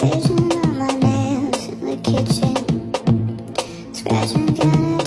Vision of my nails in the kitchen. Scratching down